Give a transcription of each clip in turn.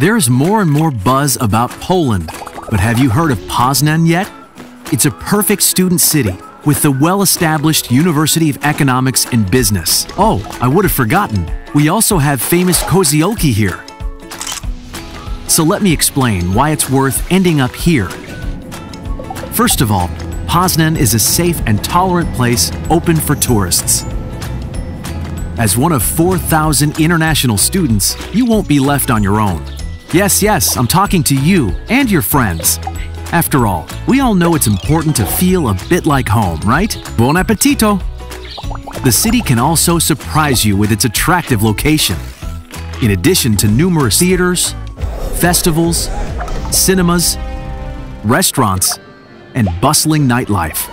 There is more and more buzz about Poland, but have you heard of Poznan yet? It's a perfect student city with the well-established University of Economics and Business. Oh, I would have forgotten. We also have famous Koziołki here. So let me explain why it's worth ending up here. First of all, Poznan is a safe and tolerant place open for tourists. As one of 4,000 international students, you won't be left on your own. Yes, yes, I'm talking to you and your friends. After all, we all know it's important to feel a bit like home, right? Buon appetito! The city can also surprise you with its attractive location. In addition to numerous theaters, festivals, cinemas, restaurants, and bustling nightlife.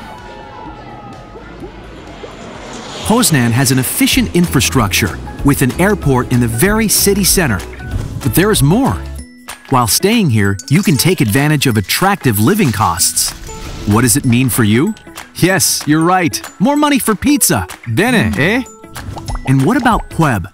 Poznan has an efficient infrastructure with an airport in the very city center. But there is more. While staying here, you can take advantage of attractive living costs. What does it mean for you? Yes, you're right. More money for pizza. Bene, eh? And what about PUEB?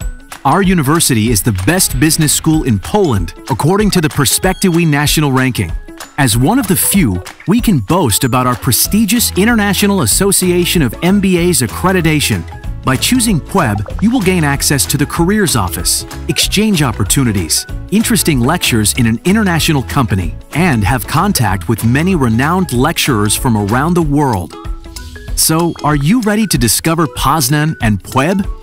Our university is the best business school in Poland, according to the Perspektywy National Ranking. As one of the few, we can boast about our prestigious International Association of MBAs accreditation. By choosing PUEB, you will gain access to the Careers Office, exchange opportunities, interesting lectures in an international company, and have contact with many renowned lecturers from around the world. So, are you ready to discover Poznan and PUEB?